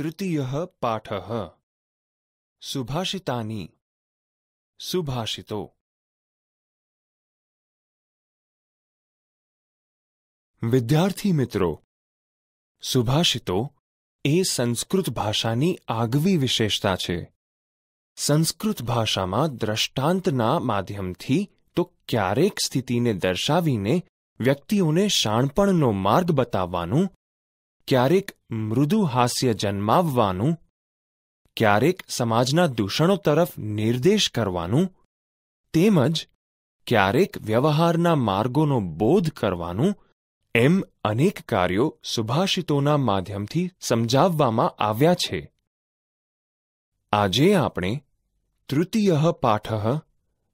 तृतीयः पाठः सुभाषितानि सुभाषितो વિદ્યાર્થી મિત્રો સુભાષિતો એ સંસ્કૃત ભાષાની આગવી વિશેષતા છે સંસ્કૃત ભાષામાં દ્રષ્ટાંતના માધ્યમથી તો ક્યારેક સ્થિતિને દર્શાવીને વ્યક્તિઓને શાણપણનો માર્ગ બતાવવાનું ક્યારેક મૃદુ હાસ્ય જન્માવવાનું, ક્યારેક સમાજના દૂષણો તરફ નિર્દેશ કરવાનું, તેમજ ક્યારેક વ્યવહારના માર્ગોનો બોધ કરવાનું, એમ અનેક કાર્યો સુભાષિતોના માધ્યમથી સમજાવવામાં આવ્યા છે. આજે આપણે તૃતીય પાઠ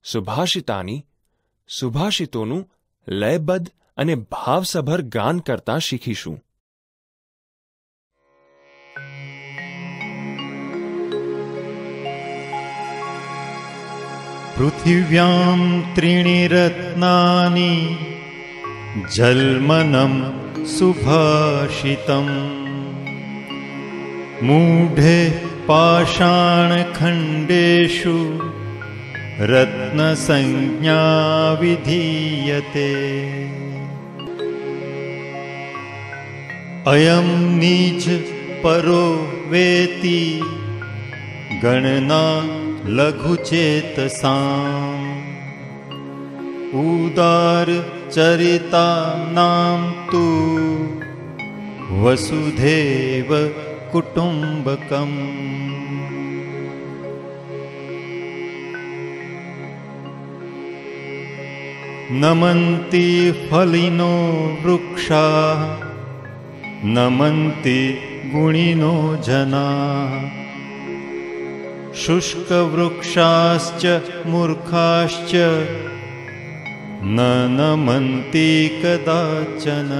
સુભાષિતાની, સુભાષિતોનું લયબદ્ધ અને ભાવસભર ગાન કરતા શીખીશું. पृथिव्यां त्रीणि रत्नानि जल्मनं सुभाषितम्। मूढे पाषाणखण्डेषु रत्नसंज्ञा विधीयते अयं निज परो वेति गणना लघुचेतसाम् उदारचरितानां तु वसुधेव कुटुम्बकम्। नमन्ति फलिनो वृक्षाः नमन्ति गुणिनो जनाः शुष्कवृक्षाश्च मूर्खाश्च न नमन्ति कदाचन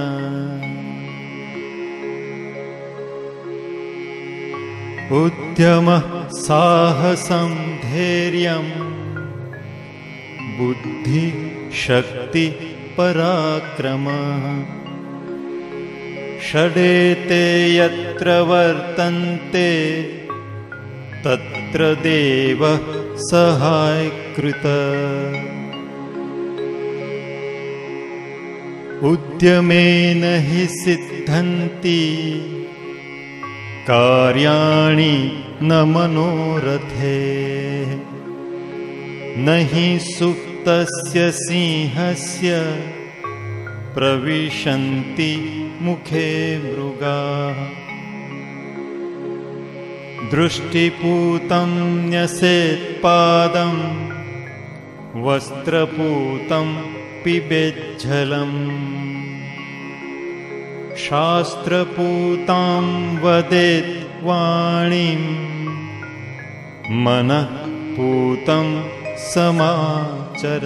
उद्यमः साहसं धैर्यं बुद्धिशक्तिपराक्रमः षडेते यत्र वर्तन्ते तत्र देवः सहायकृत। उद्यमेन हि सिद्धन्ति। कार्याणि न मनोरथे। न हि सुप्तस्य सिंहस्य प्रविशन्ति मुखे मृगाः दृष्टिपूतं न्यसेत्पादं वस्त्रपूतं पिबेज्झलम्। शास्त्रपूतां वदेत् वाणीं मनः पूतं समाचर